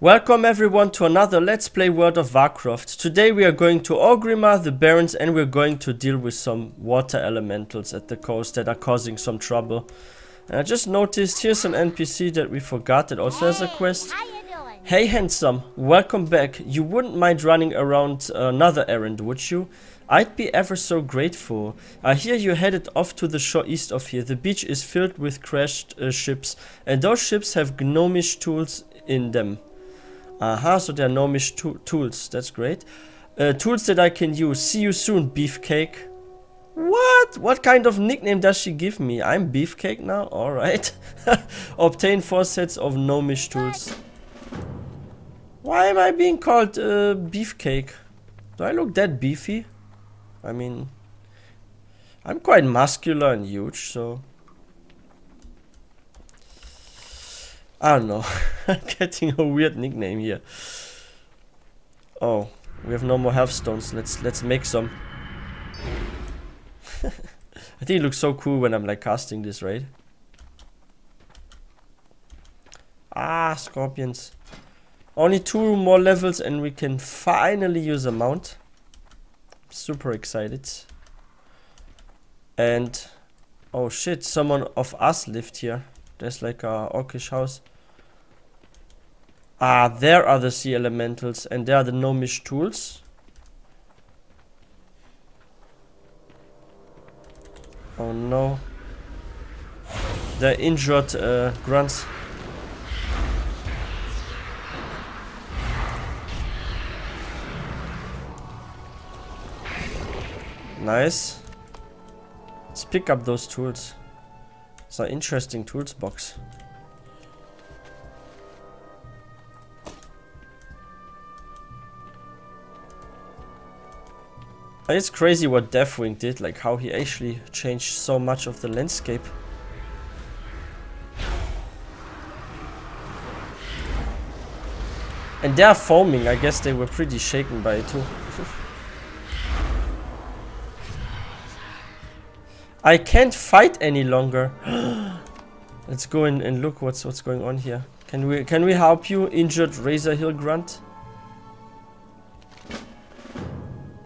Welcome everyone to another Let's Play World of Warcraft. Today we are going to Orgrimmar, the Barrens, and we're going to deal with some water elementals at the coast that are causing some trouble. And I just noticed here's an NPC that we forgot that also has a quest. How you doing? Hey handsome, welcome back. You wouldn't mind running around another errand, would you? I'd be ever so grateful. I hear you headed off to the shore east of here. The beach is filled with crashed uh, ships, and those ships have gnomish tools in them. Aha, so they're gnomish to tools. That's great. Uh, tools that I can use. See you soon, Beefcake. What? What kind of nickname does she give me? I'm Beefcake now? Alright. Obtain four sets of gnomish tools. Why am I being called uh, Beefcake? Do I look that beefy? I mean, I'm quite muscular and huge, so. I don't know. I'm getting a weird nickname here. Oh, we have no more health stones. Let's let's make some. I think it looks so cool when I'm like casting this, right? Ah, scorpions. Only two more levels and we can finally use a mount. Super excited. And oh shit, someone of us lived here. There's like a orcish house. Ah, there are the sea elementals and there are the gnomish tools. Oh no. The injured uh, grunts. Nice. Let's pick up those tools. It's an interesting tools box. It's crazy what Deathwing did, like how he actually changed so much of the landscape. And they're foaming, I guess they were pretty shaken by it too. I can't fight any longer. Let's go in and look what's what's going on here. Can we can we help you, injured Razorhill Grunt?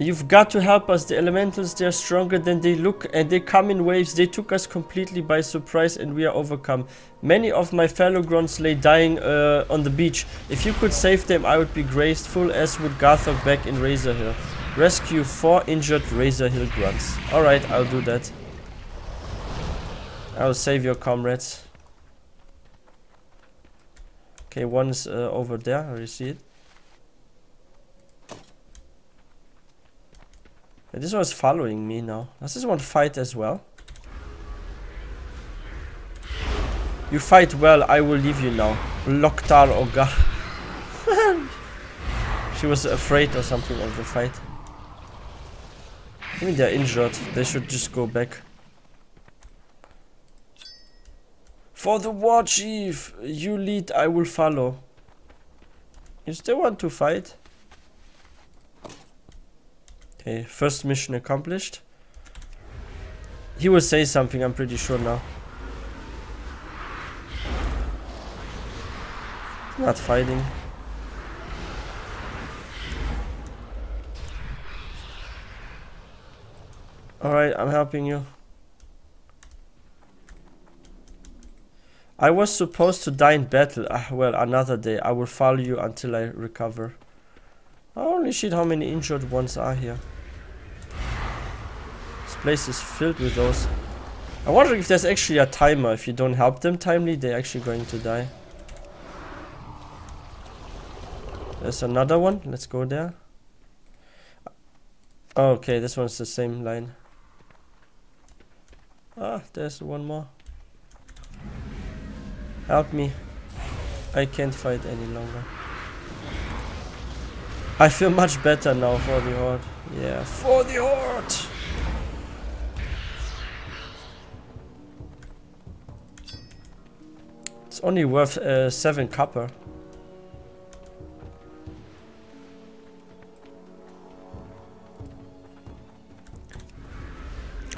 You've got to help us. The elementals, they're stronger than they look and they come in waves. They took us completely by surprise and we are overcome. Many of my fellow grunts lay dying uh, on the beach. If you could save them, I would be grateful as would Garthok back in Razorhill. Rescue four injured Razorhill grunts. Alright, I'll do that. I'll save your comrades. Okay, one's uh, over there. I see it. This one's following me now. Does this one fight as well? You fight well, I will leave you now. Loktar Ogar. she was afraid or something of the fight. I mean, they're injured. They should just go back. For the war chief! You lead, I will follow. You still want to fight? Okay, first mission accomplished. He will say something, I'm pretty sure now. Not fighting. Alright, I'm helping you. I was supposed to die in battle. Ah, well, another day. I will follow you until I recover. Holy shit, how many injured ones are here. This place is filled with those. I wonder if there's actually a timer. If you don't help them timely, they're actually going to die. There's another one. Let's go there. Okay, this one's the same line. Ah, there's one more. Help me. I can't fight any longer. I feel much better now for the Horde. Yeah, for the Horde! Only worth uh, 7 copper.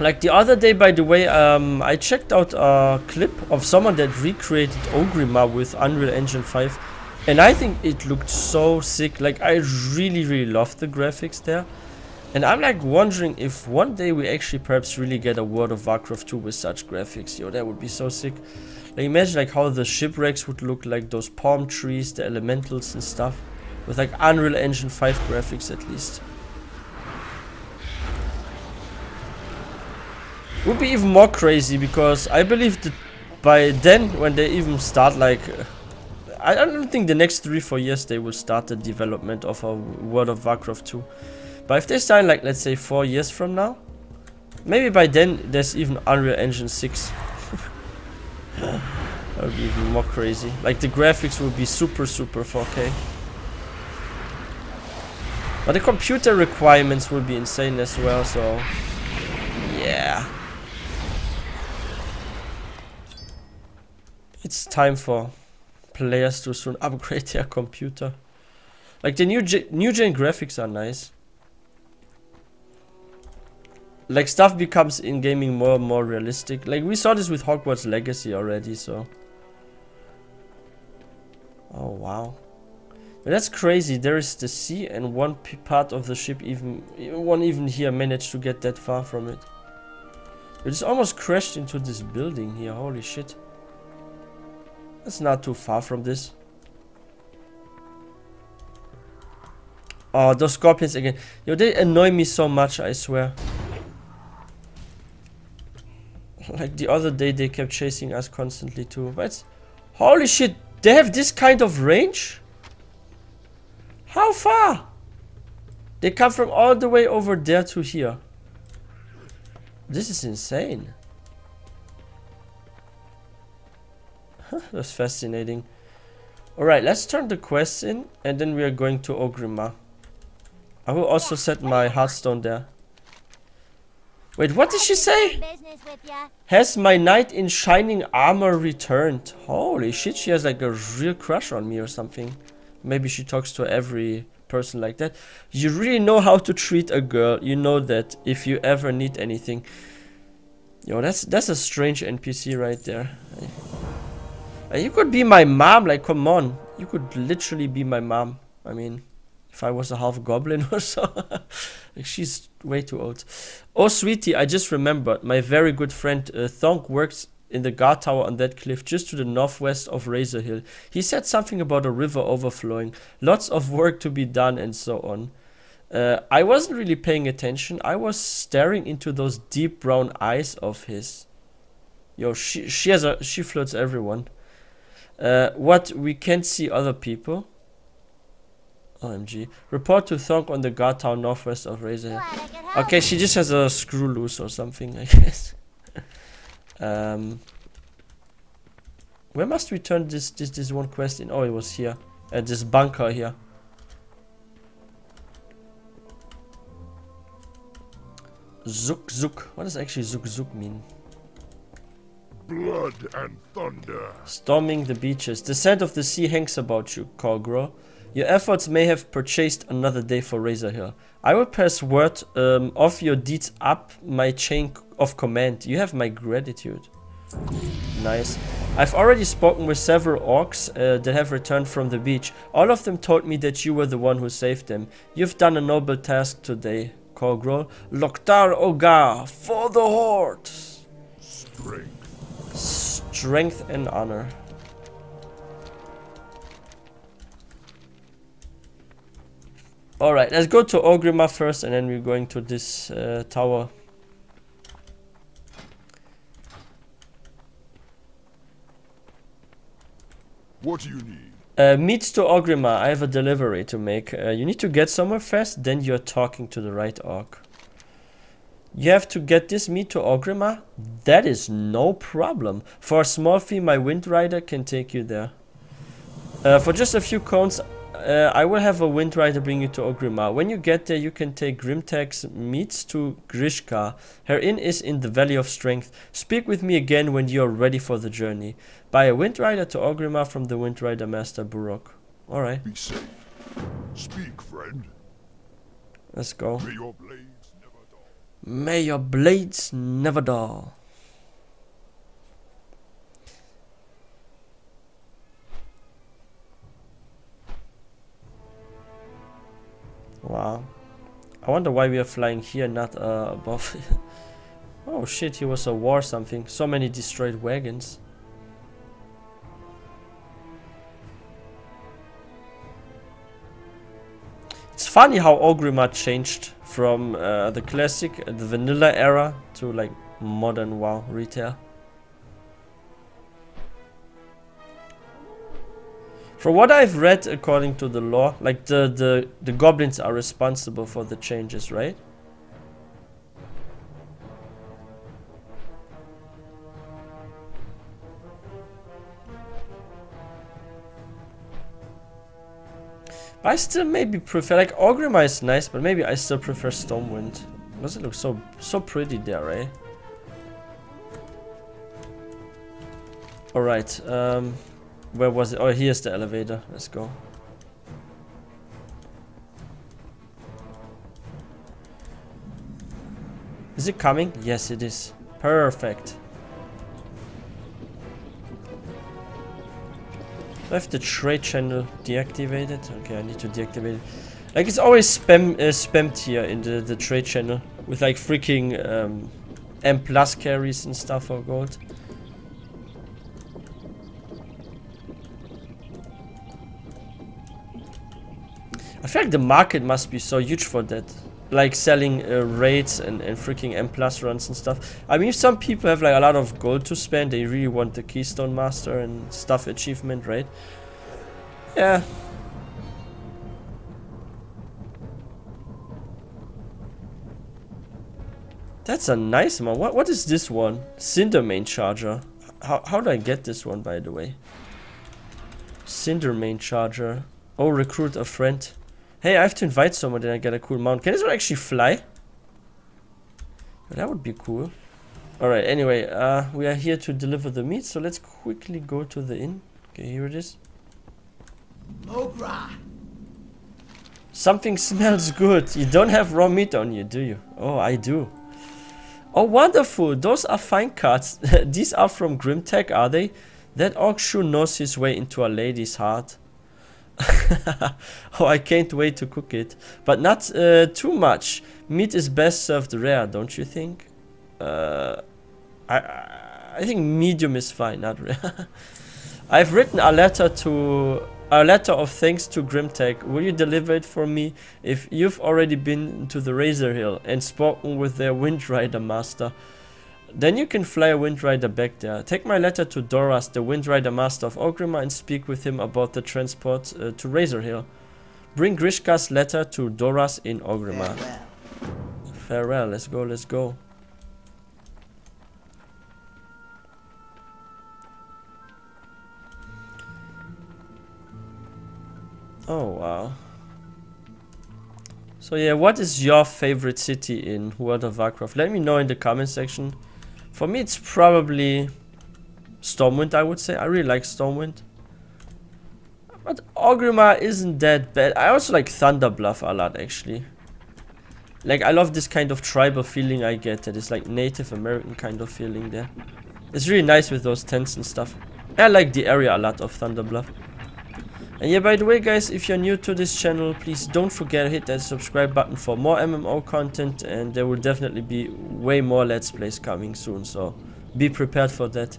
Like the other day, by the way, um, I checked out a clip of someone that recreated Orgrimmar with Unreal Engine 5. And I think it looked so sick. Like, I really, really love the graphics there. And I'm like wondering if one day we actually perhaps really get a World of Warcraft 2 with such graphics. Yo, that would be so sick. Like, imagine like how the shipwrecks would look like those palm trees, the elementals and stuff. With like Unreal Engine 5 graphics at least. Would be even more crazy because I believe that by then when they even start like I don't think the next 3-4 years they will start the development of a World of Warcraft 2. But if they start like let's say 4 years from now, maybe by then there's even Unreal Engine 6. That would be even more crazy. Like the graphics would be super super 4K. But the computer requirements will be insane as well, so yeah. It's time for players to soon upgrade their computer. Like the new gen, new gen graphics are nice. Like stuff becomes in gaming more and more realistic. Like we saw this with Hogwarts Legacy already, so. Oh wow. That's crazy. There is the sea and one part of the ship even one even here managed to get that far from it. It almost crashed into this building here. Holy shit. That's not too far from this. Oh, those scorpions again. Yo, they annoy me so much, I swear. Like the other day, they kept chasing us constantly too. But holy shit, they have this kind of range? How far? They come from all the way over there to here. This is insane. That's fascinating. Alright, let's turn the quest in and then we are going to Orgrimmar. I will also set my Hearthstone there. Wait, what did she say? Has my knight in shining armor returned? Holy shit, she has like a real crush on me or something. Maybe she talks to every person like that. You really know how to treat a girl. You know that if you ever need anything. Yo, that's that's a strange NPC right there. You could be my mom, like, come on. You could literally be my mom. I mean, if I was a half goblin or so. like, she's way too old. Oh, sweetie, I just remembered. My very good friend uh, Thonk works in the guard tower on that cliff just to the northwest of Razor Hill. He said something about a river overflowing. Lots of work to be done and so on. Uh, I wasn't really paying attention. I was staring into those deep brown eyes of his. Yo, she she has a she flirts everyone. Uh, what we can't see other people. OMG. Report to Thonk on the guard tower northwest of Razor. Okay, she just has a screw loose or something, I guess. um, where must we turn this, this this one quest in? Oh, it was here. At this bunker here. Zook Zook. What does actually Zook Zook mean? blood and thunder. Storming the beaches. The scent of the sea hangs about you, Kog'Row. Your efforts may have purchased another day for Razor Razorhill. I will pass word um, of your deeds up my chain of command. You have my gratitude. Nice. I've already spoken with several orcs uh, that have returned from the beach. All of them told me that you were the one who saved them. You've done a noble task today, Kog'Row. Loktar Ogar, for the Horde! Strength. Strength and honor. Alright, let's go to Orgrimmar first and then we're going to this uh, tower. What do you need? Uh, meet to Orgrimmar, I have a delivery to make. Uh, you need to get somewhere fast, then you're talking to the right orc. You have to get this meat to Orgrimmar? That is no problem. For a small fee, my Wind Rider can take you there. Uh, for just a few cones, uh, I will have a Wind Rider bring you to Orgrimmar. When you get there, you can take Grimtag's meats to Grishka. Her inn is in the Valley of Strength. Speak with me again when you are ready for the journey. Buy a Wind Rider to Orgrimmar from the Wind Rider Master Burok. Alright. Be safe. Speak, friend. Let's go. May your blades never dull. May your blades never dull. Wow. I wonder why we are flying here, not uh, above. oh shit, here was a war something. So many destroyed wagons. It's funny how Orgrimmar changed from uh, the classic, the vanilla era to like modern WoW retail. From what I've read, according to the law, like the, the, the goblins are responsible for the changes, right? I still maybe prefer, like Orgrimmar is nice, but maybe I still prefer Stormwind. Does it look so so pretty there, right? Alright, um, where was it? Oh, here's the elevator. Let's go. Is it coming? Yes, it is. Perfect. I have the trade channel deactivated? Okay, I need to deactivate it. Like, it's always spam uh, spammed here in the, the trade channel. With like freaking um, M plus carries and stuff for gold. Feel like the market must be so huge for that. Like selling uh, raids and, and freaking M plus runs and stuff. I mean, if some people have like a lot of gold to spend, they really want the Keystone Master and stuff achievement, right? Yeah. That's a nice one. What what is this one? Cindermane Charger. How how do I get this one by the way? Cindermane Charger. Oh, recruit a friend. Hey, I have to invite someone, then I get a cool mount. Can this one actually fly? That would be cool. Alright, anyway, uh, we are here to deliver the meat, so let's quickly go to the inn. Okay, here it is. Ogra! Something smells good. You don't have raw meat on you, do you? Oh, I do. Oh, wonderful. Those are fine cuts. These are from Grimtech, are they? That orc sure knows his way into a lady's heart. oh, I can't wait to cook it. But not uh, too much. Meat is best served rare, don't you think? Uh, I, I think medium is fine, not rare. I've written a letter to a letter of thanks to Grimtech. Will you deliver it for me? If you've already been to the Razor Hill and spoken with their Windrider master, then you can fly a Windrider back there. Take my letter to Doras, the Windrider Master of Orgrimmar, and speak with him about the transport uh, to Razorhill. Bring Grishka's letter to Doras in Orgrimmar. Farewell. Farewell, let's go, let's go. Oh, wow. So yeah, what is your favorite city in World of Warcraft? Let me know in the comment section. For me, it's probably Stormwind, I would say. I really like Stormwind. But Orgrimmar isn't that bad. I also like Thunderbluff a lot, actually. Like, I love this kind of tribal feeling I get. That is like Native American kind of feeling there. It's really nice with those tents and stuff. I like the area a lot of Thunderbluff. And yeah, by the way, guys, if you're new to this channel, please don't forget to hit that subscribe button for more MMO content. And there will definitely be way more Let's Plays coming soon. So be prepared for that.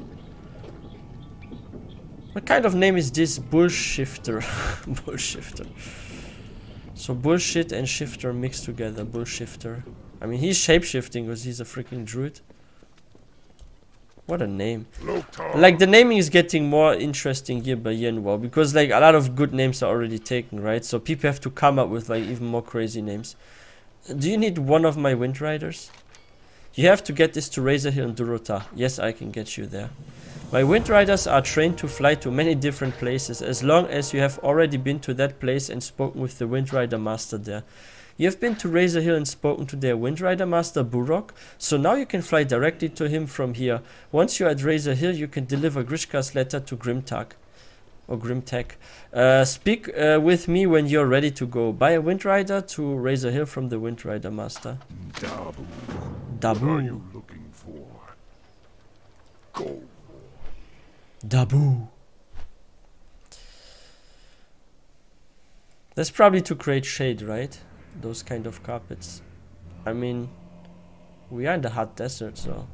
What kind of name is this? Bullshifter. Bullshifter. So bullshit and shifter mixed together. Bullshifter. I mean, he's shapeshifting because he's a freaking druid. What a name. Like the naming is getting more interesting year by year in WoW because like a lot of good names are already taken, right? So people have to come up with like even more crazy names. Do you need one of my Wind Riders? You have to get this to Razorhill and Durotar. Yes, I can get you there. My Wind Riders are trained to fly to many different places as long as you have already been to that place and spoken with the Wind Rider Master there. You have been to Razor Hill and spoken to their Wind Rider Master Burok, so now you can fly directly to him from here. Once you're at Razor Hill, you can deliver Grishka's letter to Grimtag. Or Grimtech. Uh, speak uh, with me when you're ready to go. Buy a Wind Rider to Razorhill from the Wind Rider Master. Dabu. What are you looking for? Go. Dabu. That's probably to create shade, right? Those kind of carpets. I mean, we are in the hot desert, so.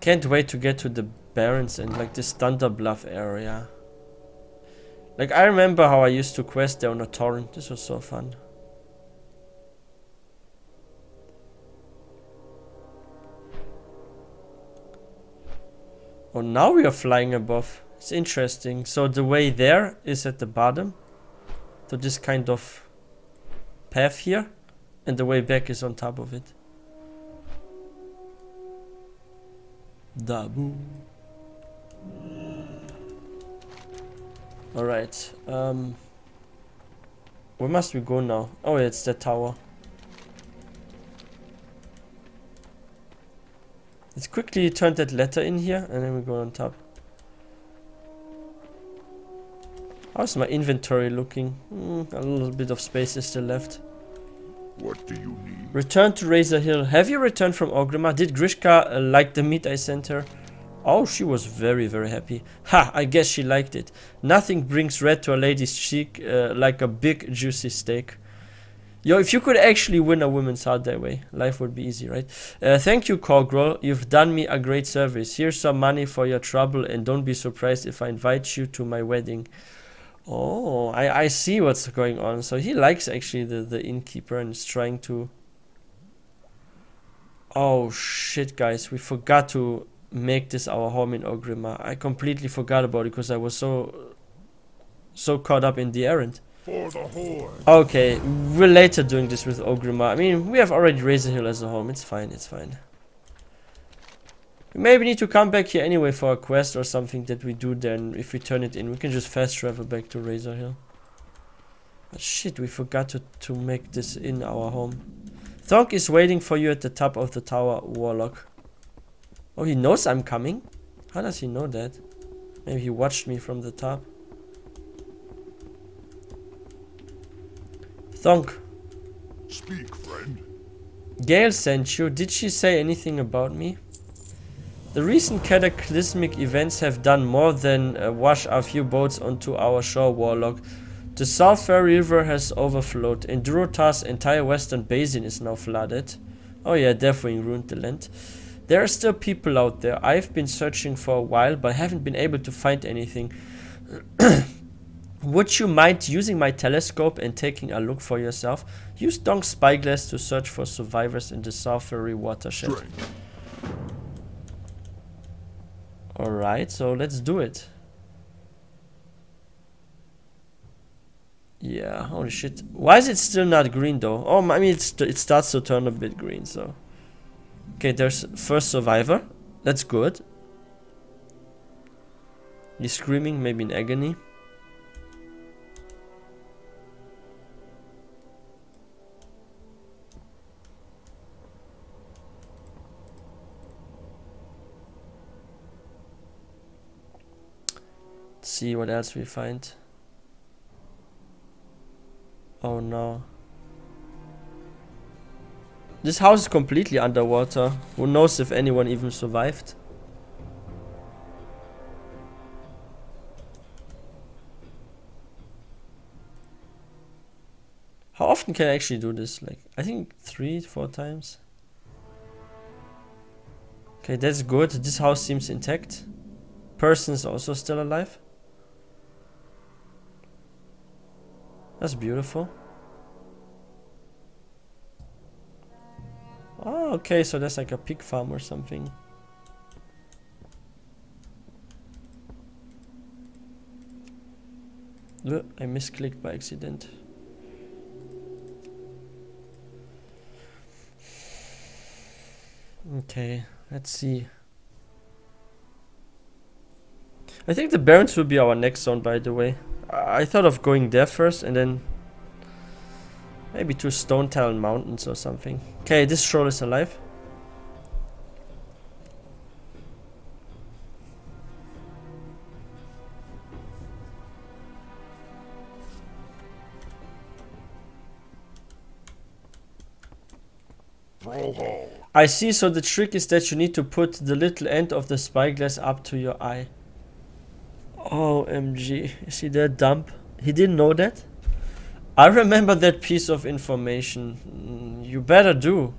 Can't wait to get to the Barrens and like this Thunder Bluff area. Like I remember how I used to quest there on a Tauren. This was so fun. Oh, now we are flying above. It's interesting. So the way there is at the bottom. So this kind of path here. And the way back is on top of it. Dabu. Alright. Um, where must we go now? Oh, yeah, it's the tower. Let's quickly turn that letter in here and then we go on top. How's my inventory looking? Mm, a little bit of space is still left. What do you need? Return to Razor Hill. Have you returned from Orgrimmar? Did Grishka uh, like the meat I sent her? Oh, she was very, very happy. Ha, I guess she liked it. Nothing brings red to a lady's cheek uh, like a big, juicy steak. Yo, if you could actually win a woman's heart that way, life would be easy, right? Uh, thank you, Cogrel. You've done me a great service. Here's some money for your trouble, and don't be surprised if I invite you to my wedding. Oh, I, I see what's going on. So he likes actually the, the innkeeper and is trying to... Oh, shit, guys. We forgot to make this our home in Orgrimmar. I completely forgot about it because I was so... So caught up in the errand. For the. Okay, we're later doing this with Orgrimmar. I mean, we have already Razor Hill as a home. It's fine, it's fine. We maybe need to come back here anyway for a quest or something that we do then. If we turn it in, we can just fast travel back to Razor Hill. But shit, we forgot to, to make this in our home. Thonk is waiting for you at the top of the tower, Warlock. Oh, he knows I'm coming? How does he know that? Maybe he watched me from the top. Thonk, Speak, friend. Gail sent you. Did she say anything about me? The recent cataclysmic events have done more than uh, wash a few boats onto our shore, Warlock. The Southfury River has overflowed, and Durotar's entire western basin is now flooded. Oh yeah, definitely ruined the land. There are still people out there. I've been searching for a while, but haven't been able to find anything. Would you mind using my telescope and taking a look for yourself? Use Thonk's spyglass to search for survivors in the Southfury watershed. Alright, so let's do it. Yeah, holy shit. Why is it still not green though? Oh, I mean, it's, it starts to turn a bit green, so. Okay, there's first survivor. That's good. He's screaming, maybe in agony. See what else we find. Oh no. This house is completely underwater. Who knows if anyone even survived? How often can I actually do this? Like, I think three, four times. Okay, that's good. This house seems intact. Person is also still alive. That's beautiful. Oh, okay, so that's like a pig farm or something. I misclicked by accident. Okay, let's see. I think the Barrens will be our next zone, by the way. I thought of going there first and then maybe to Stone Talon Mountains or something. Okay, this troll is alive. I see, so the trick is that you need to put the little end of the spyglass up to your eye. OMG. Is he that dumb? He didn't know that? I remember that piece of information. Mm, You better do.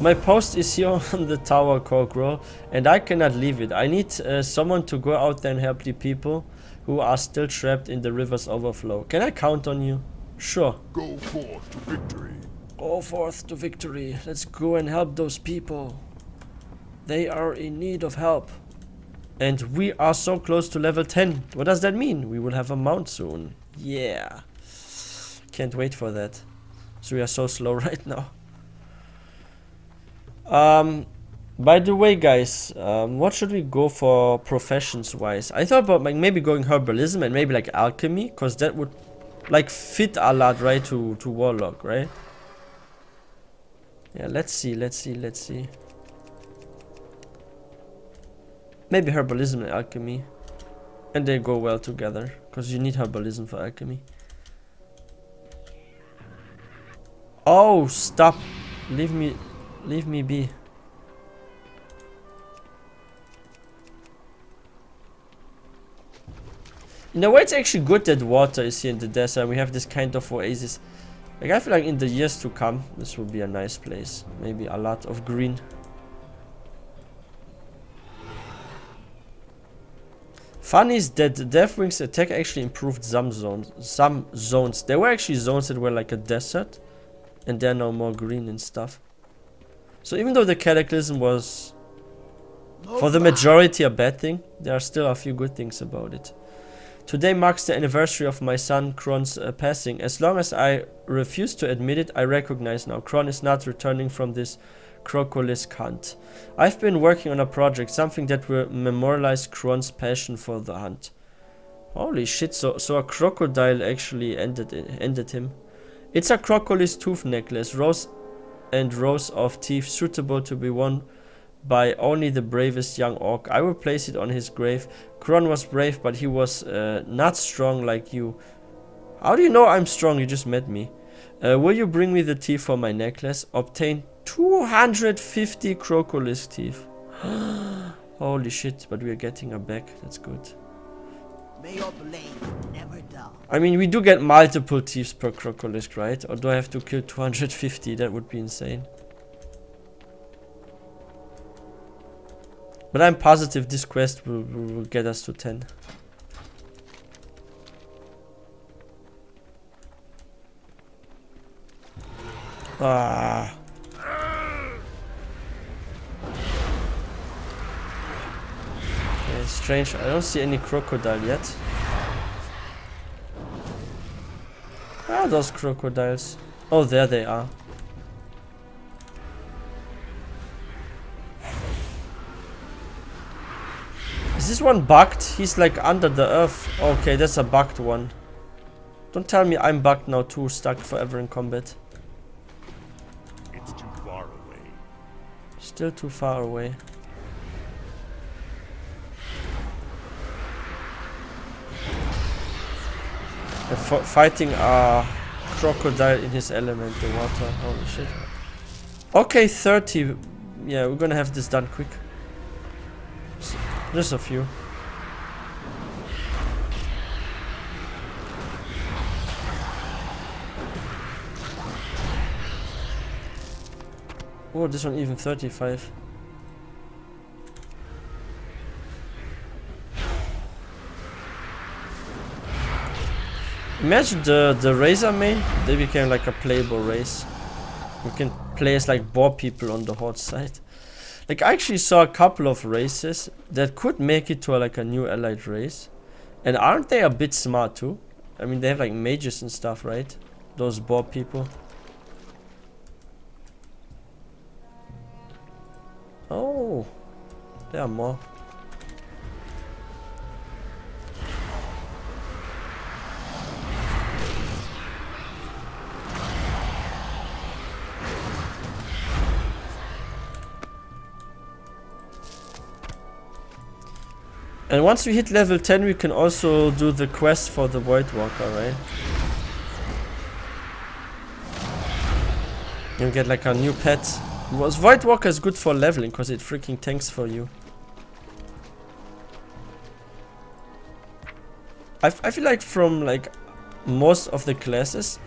My post is here on the tower, Corkrow, and I cannot leave it. I need uh, someone to go out there and help the people who are still trapped in the river's overflow. Can I count on you? Sure. Go forth to victory. Go forth to victory. Let's go and help those people. They are in need of help. And we are so close to level 10. What does that mean? We will have a mount soon. Yeah. Can't wait for that. So we are so slow right now. Um, by the way, guys, um, what should we go for professions wise? I thought about like maybe going herbalism and maybe like alchemy, cause that would like fit a lot, right, to to warlock, right? Yeah, let's see, let's see, let's see. Maybe herbalism and alchemy, and they go well together, cause you need herbalism for alchemy. Oh, stop! Leave me, leave me be. In a way, it's actually good that water is here in the desert. We have this kind of oasis. Like, I feel like in the years to come, this will be a nice place. Maybe a lot of green. Funny is that the Deathwing's attack actually improved some zones. Some zones. There were actually zones that were like a desert. And they're now more green and stuff. So even though the Cataclysm was, for the majority, a bad thing, there are still a few good things about it. Today marks the anniversary of my son Kron's uh, passing. As long as I refuse to admit it, I recognize now Kron is not returning from this crocolisk hunt. I've been working on a project, something that will memorialize Kron's passion for the hunt. Holy shit, so, so a crocodile actually ended, ended him. It's a crocolisk tooth necklace, rows and rows of teeth suitable to be worn by only the bravest young orc. I will place it on his grave. Kron was brave, but he was uh, not strong like you. How do you know I'm strong? You just met me. Uh, will you bring me the teeth for my necklace? Obtain 250 crocolisk teeth. Holy shit, but we are getting a back. That's good. May your blades never dull. I mean, we do get multiple teeth per crocolisk, right? Or do I have to kill 250? That would be insane. But I'm positive this quest will, will, will get us to 10. Ah. Okay, strange. I don't see any crocodile yet. Where are those crocodiles? Oh, there they are. Is this one bugged? He's like under the earth. Okay, that's a bugged one. Don't tell me I'm bugged now too, stuck forever in combat. Still too far away. F- fighting a crocodile in his element, the water. Holy shit. Okay, 30. Yeah, we're gonna have this done quick. Just a few. Oh, this one even 35. Imagine the, the Razormane, they became like a playable race. You can play as like boar people on the horde side. Like I actually saw a couple of races that could make it to a, like a new allied race. And aren't they a bit smart too? I mean they have like mages and stuff, right? Those boar people. Oh, there are more. And once we hit level 10, we can also do the quest for the Void Walker, right? You get like a new pet. Was Void Walker is good for leveling because it freaking tanks for you. I, I feel like from like most of the classes,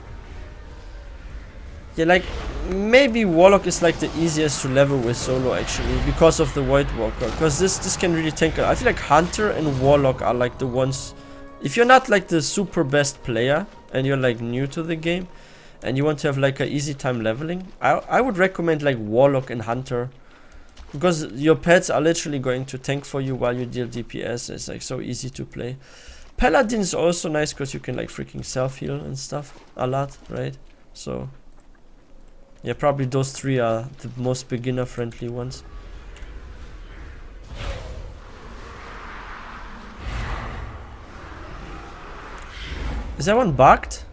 yeah, like maybe Warlock is like the easiest to level with solo actually because of the Void Walker. Because this this can really tank. I feel like Hunter and Warlock are like the ones. If you're not like the super best player and you're like new to the game, and you want to have like a easy time leveling, I I would recommend like Warlock and Hunter. Because your pets are literally going to tank for you while you deal DPS. It's like so easy to play. Paladin is also nice because you can like freaking self heal and stuff a lot, right? So yeah, probably those three are the most beginner friendly ones. Is that one bugged?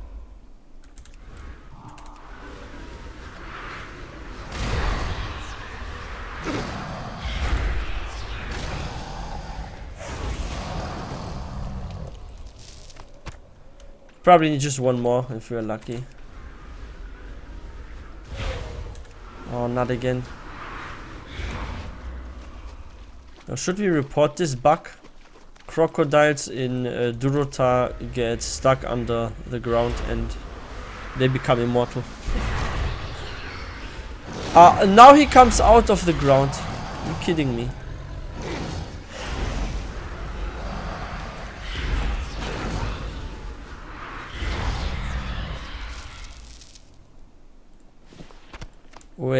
Probably need just one more if we're lucky. Oh, not again. Now, should we report this bug? Crocodiles in uh, Durotar get stuck under the ground and they become immortal. Ah, now he comes out of the ground. you kidding me?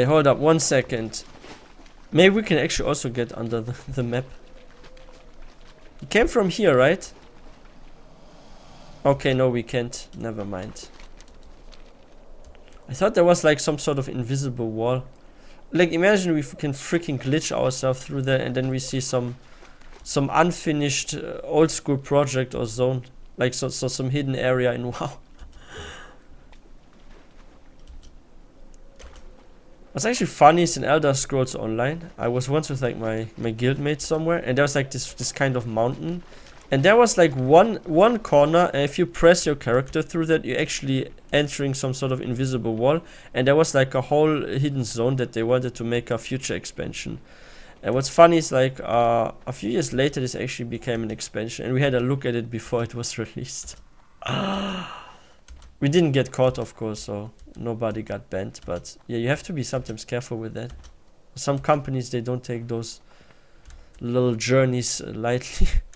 Wait, hold up one second. Maybe we can actually also get under the, the map. It came from here, right? Okay, no, we can't. Never mind. I thought there was like some sort of invisible wall. Like, imagine we can freaking glitch ourselves through there and then we see some some unfinished uh, old school project or zone. Like, so, so some hidden area in WoW. What's actually funny is in Elder Scrolls Online, I was once with like my, my guildmate somewhere and there was like this, this kind of mountain and there was like one one corner and if you press your character through that you're actually entering some sort of invisible wall and there was like a whole hidden zone that they wanted to make a future expansion. And what's funny is like uh, a few years later this actually became an expansion and we had a look at it before it was released. we didn't get caught of course so nobody got banned but yeah you have to be sometimes careful with that some companies they don't take those little journeys lightly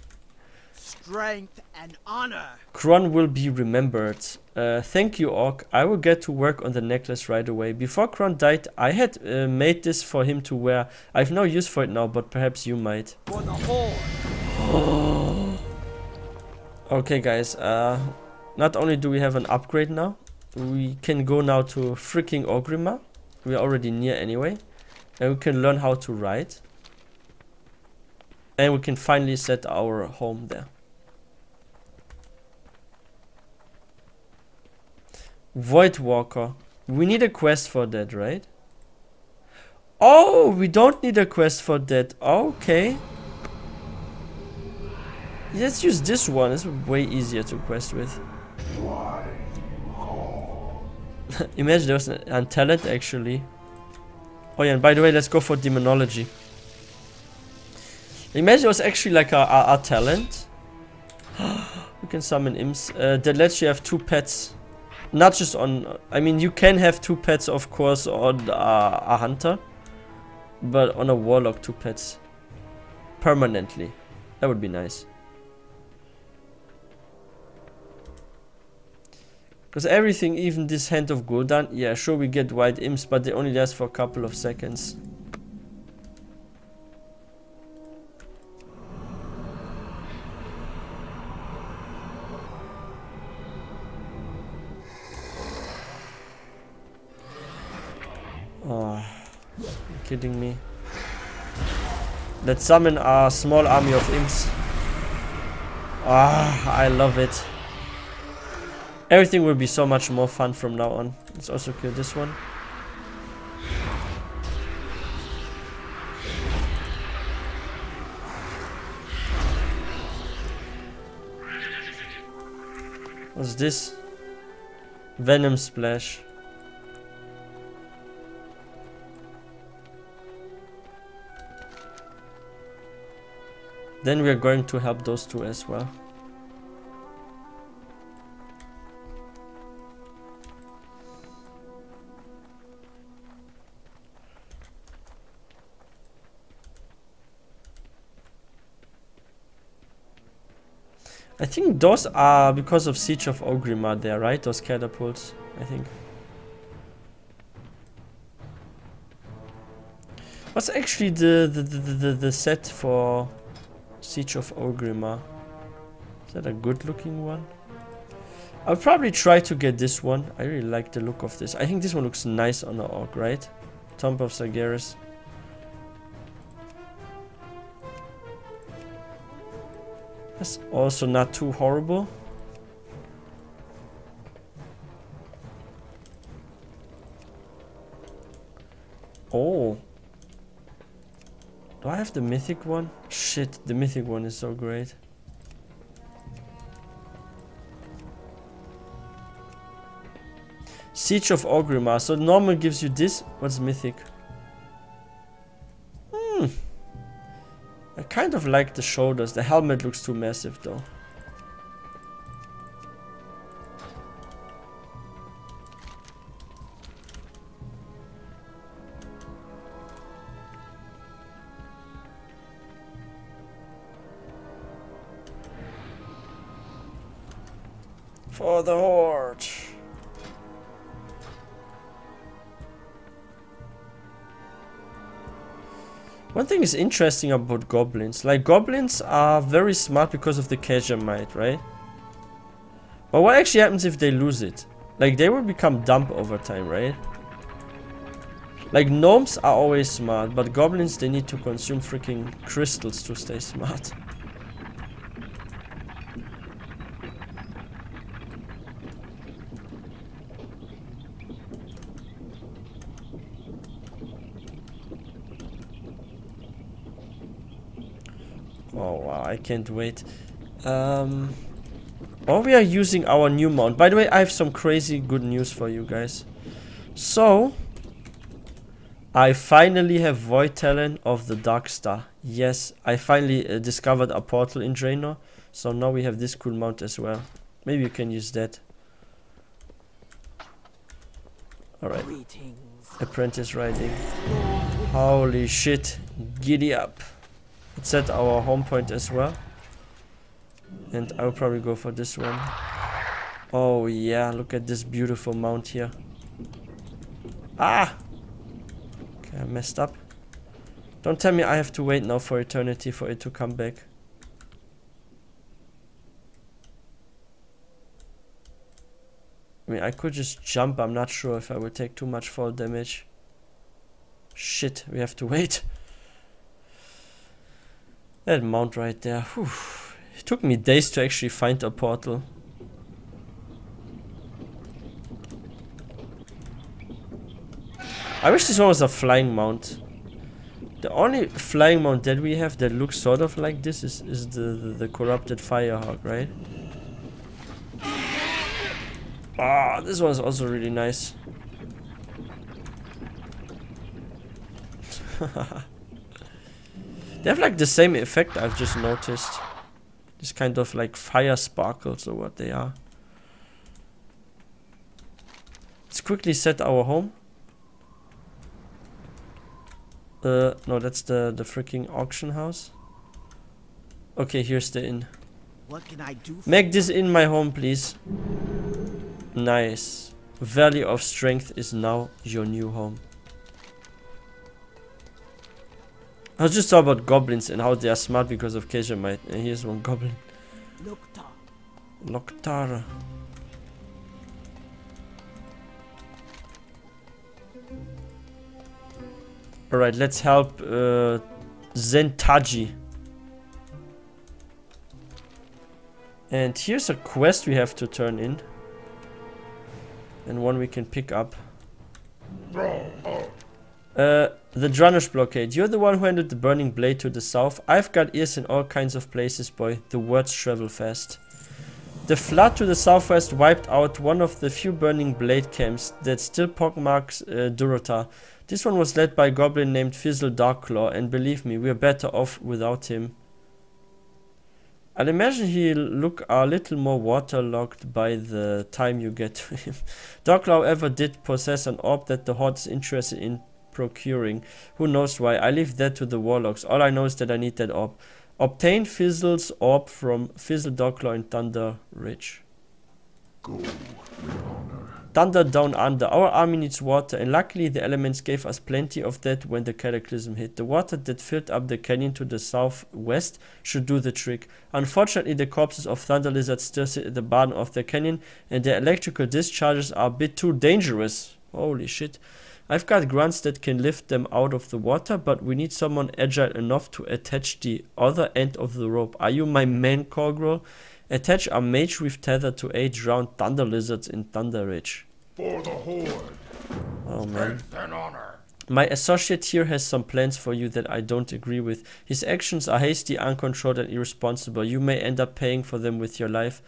Strength and honor. Kron will be remembered. Uh, thank you, Orc. I will get to work on the necklace right away. Before Kron died, I had uh, made this for him to wear. I've no use for it now, but perhaps you might. For the horde. Okay, guys. Uh, not only do we have an upgrade now, we can go now to freaking Orgrimmar. We are already near anyway. And we can learn how to ride. And we can finally set our home there. Void Walker. We need a quest for that, right? Oh, we don't need a quest for that. Okay. Let's use this one. It's way easier to quest with. Imagine there was an, talent actually. Oh yeah, and by the way, let's go for demonology. Imagine there was actually like a talent. you can summon imps uh, that lets you have two pets. Not just on, I mean, you can have two pets, of course, on uh, a hunter. But on a warlock, two pets. Permanently. That would be nice. Because everything, even this Hand of Gul'dan, yeah, sure we get white imps, but they only last for a couple of seconds. Oh, kidding me? Let's summon a small army of imps. Ah, I love it. Everything will be so much more fun from now on. Let's also kill this one. What's this? Venom Splash. Then we are going to help those two as well. I think those are because of Siege of Orgrimmar there, right? Those catapults, I think. What's actually the, the, the, the, the set for Siege of Orgrimmar? Is that a good looking one? I'll probably try to get this one. I really like the look of this. I think this one looks nice on the orc, right? Tomb of Sargeras. That's also not too horrible. Oh. Do I have the mythic one? Shit, the mythic one is so great. Siege of Orgrimmar. So normal gives you this. What's mythic? Kind of like the shoulders. The helmet looks too massive though. For the Horde. One thing is interesting about goblins. Like, goblins are very smart because of the Kaja'mite, right? But what actually happens if they lose it? Like, they will become dumb over time, right? Like, gnomes are always smart, but goblins, they need to consume freaking crystals to stay smart. Oh wow, I can't wait. Um, or we are using our new mount. By the way, I have some crazy good news for you guys. So, I finally have Voidtalon of the Dark Star. Yes, I finally uh, discovered a portal in Draenor. So now we have this cool mount as well. Maybe you can use that. Alright. Apprentice riding. Holy shit. Giddy up. Let's set our home point as well. And I'll probably go for this one. Oh yeah, look at this beautiful mount here. Ah! Okay, I messed up. Don't tell me I have to wait now for eternity for it to come back. I mean, I could just jump. I'm not sure if I will take too much fall damage. Shit, we have to wait. That mount right there. Whew. It took me days to actually find a portal. I wish this one was a flying mount. The only flying mount that we have that looks sort of like this is, is the, the, the corrupted firehawk, right? Ah, this one's also really nice. they have like the same effect I've just noticed. This kind of like fire sparkles or what they are. Let's quickly set our home. Uh, no, that's the, the freaking auction house. Okay, here's the inn. What can I do? Make this inn my home, please. Nice. Valley of Strength is now your new home. I was just talking about goblins and how they are smart because of Kaja'mite. And here's one goblin. Loktar. Loktara. Alright, let's help uh, Zentaji. And here's a quest we have to turn in. And one we can pick up. Uh, the Dranosh'ar blockade. You're the one who ended the burning blade to the south. I've got ears in all kinds of places, boy. The words travel fast. The flood to the southwest wiped out one of the few burning blade camps that still pockmarks uh, Durotar. This one was led by a goblin named Fizzle Darkclaw, and believe me, we're better off without him. I'd imagine he'll look a little more waterlogged by the time you get to him. Doc, however, did possess an orb that the Horde is interested in procuring. Who knows why? I leave that to the warlocks. All I know is that I need that orb. Obtain Fizzle's orb from Fizzle Docklaw in Thunder Ridge. Go. Thunder down under. Our army needs water, and luckily the elements gave us plenty of that when the cataclysm hit. The water that filled up the canyon to the southwest should do the trick. Unfortunately, the corpses of thunder lizards still sit at the bottom of the canyon, and their electrical discharges are a bit too dangerous. Holy shit. I've got grunts that can lift them out of the water, but we need someone agile enough to attach the other end of the rope. Are you my man, Corgro? Attach a mage with tether to eight drowned thunder lizards in Thunder Ridge. For the Horde. Oh man. Strength and honor. My associate here has some plans for you that I don't agree with. His actions are hasty, uncontrolled, and irresponsible. You may end up paying for them with your life.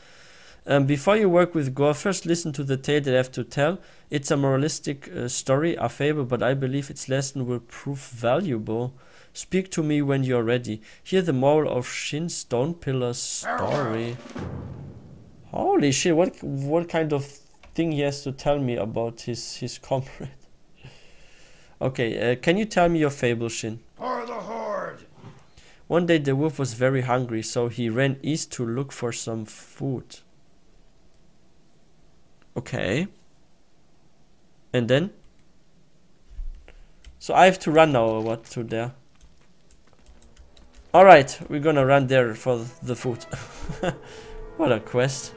Um, before you work with Gore, first listen to the tale that I have to tell. It's a moralistic uh, story, a fable, but I believe its lesson will prove valuable. Speak to me when you're ready. Hear the moral of Shin Stonepillar's story. Holy shit! What what kind of thing he has to tell me about his his comrade? Okay, uh, can you tell me your fable, Shin? For the Horde. One day the wolf was very hungry, so he ran east to look for some food. Okay. And then? So I have to run now or what to there? Alright, we're gonna run there for the food. what a quest.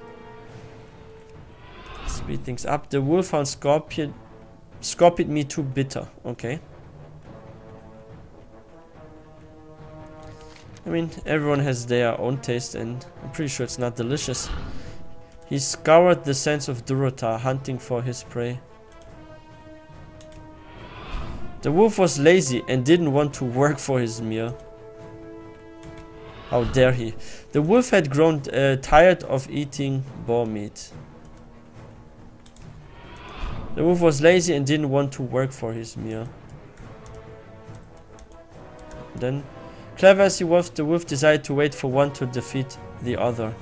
Speed things up. The wolf found scorpion scorpion me too bitter. Okay. I mean, everyone has their own taste and I'm pretty sure it's not delicious. He scoured the sands of Durotar, hunting for his prey. The wolf was lazy and didn't want to work for his meal. How dare he? The wolf had grown uh, tired of eating boar meat. The wolf was lazy and didn't want to work for his meal. Then, clever as he was, the wolf decided to wait for one to defeat the other.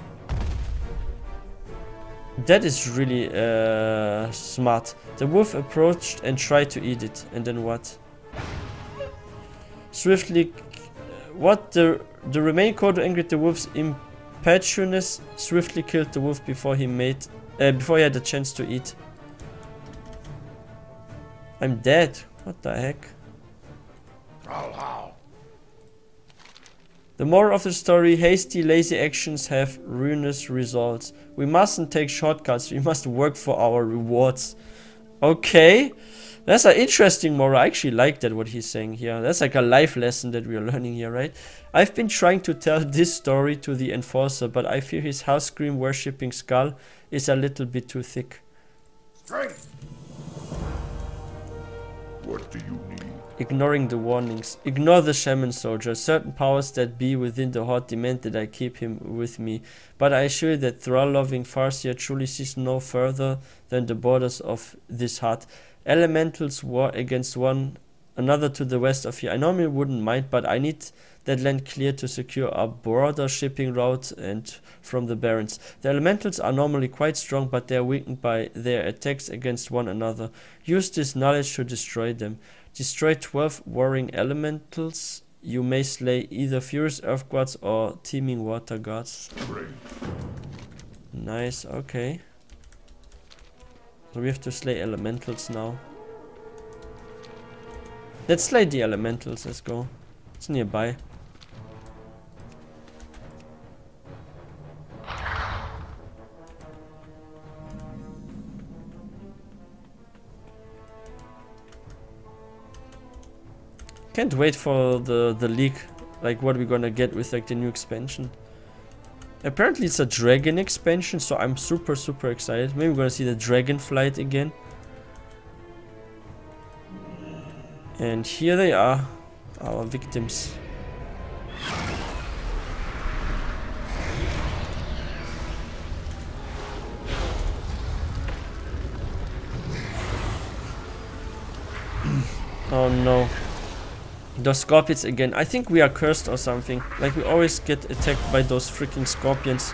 That is really uh, smart. The wolf approached and tried to eat it. And then what? Swiftly, what the the remaining Kodo angered the wolf's impetuousness swiftly killed the wolf before he made uh, before he had a chance to eat. I'm dead. What the heck? Brawlhall. The moral of the story, hasty, lazy actions have ruinous results. We mustn't take shortcuts, we must work for our rewards. Okay, that's an interesting moral. I actually like that, what he's saying here. That's like a life lesson that we are learning here, right? I've been trying to tell this story to the Enforcer, but I fear his Hellscream worshipping skull is a little bit too thick. Strength. What do you need? Ignoring the warnings. Ignore the shaman soldier. Certain powers that be within the horde demand that I keep him with me. But I assure you that thrall-loving Farseer truly sees no further than the borders of this hut. Elementals war against one another to the west of here. I normally wouldn't mind, but I need that land clear to secure a broader shipping route and from the Barrens. The elementals are normally quite strong, but they are weakened by their attacks against one another. Use this knowledge to destroy them. Destroy 12 warring elementals. You may slay either furious Earthguards or teeming Waterguards. Strength. Nice, okay. So we have to slay elementals now. Let's slay the elementals, let's go. It's nearby. Can't wait for the, the leak, like what we're gonna get with like the new expansion. Apparently it's a dragon expansion, so I'm super super excited. Maybe we're gonna see the dragon flight again. And here they are, our victims. oh no. Those scorpions again. I think we are cursed or something. Like we always get attacked by those freaking scorpions.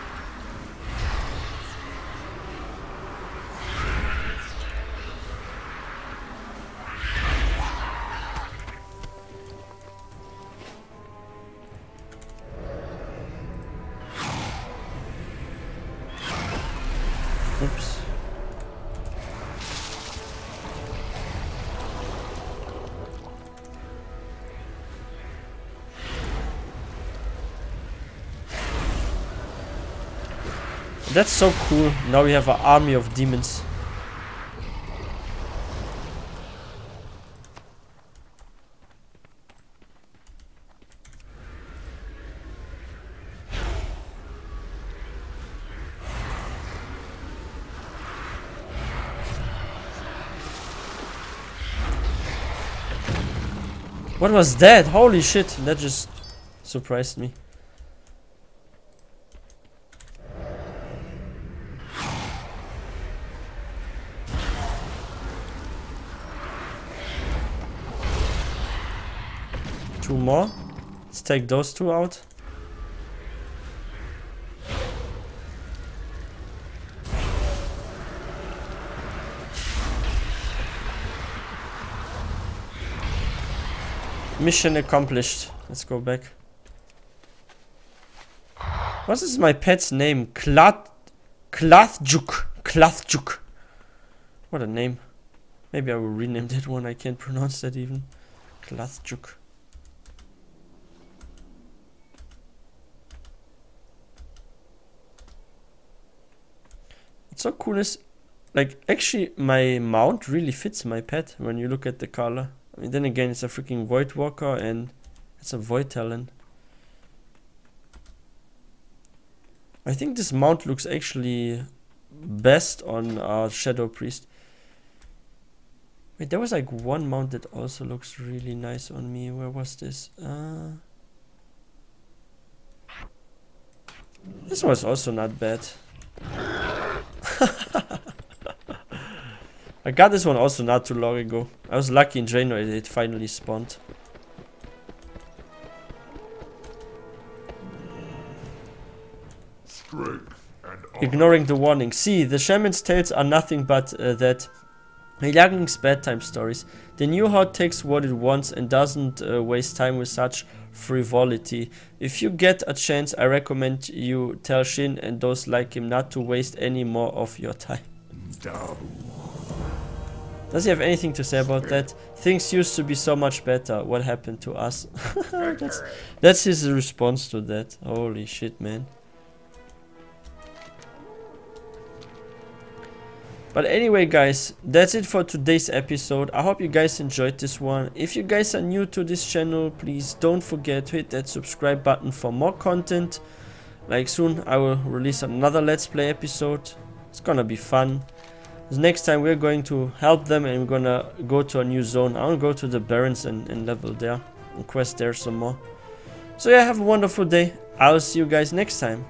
That's so cool. Now we have an army of demons. What was that? Holy shit, that just surprised me. Two more. Let's take those two out. Mission accomplished. Let's go back. What is my pet's name? Klat Klathjuk. Klathjuk. What a name. Maybe I will rename that one. I can't pronounce that even. Klathjuk. So cool is, like, actually, my mount really fits my pet when you look at the color. I mean, then again, it's a freaking Void Walker and it's a Voidtalon. I think this mount looks actually best on our Shadow Priest. Wait, there was like one mount that also looks really nice on me. Where was this? Uh, this was also not bad. I got this one also not too long ago. I was lucky in Draenor it finally spawned. Ignoring the warning. See, the shaman's tales are nothing but uh, that. Youngling's bedtime stories. The new heart takes what it wants and doesn't uh, waste time with such frivolity. If you get a chance, I recommend you tell Shin and those like him not to waste any more of your time. Down. Does he have anything to say about that? Things used to be so much better. What happened to us? that's, that's his response to that. Holy shit, man. But anyway, guys, that's it for today's episode. I hope you guys enjoyed this one. If you guys are new to this channel, please don't forget to hit that subscribe button for more content. Like soon, I will release another Let's Play episode. It's gonna be fun. Next time we're going to help them and we're gonna go to a new zone. I'll go to the Barrens and, and level there and quest there some more. So yeah, have a wonderful day. I'll see you guys next time.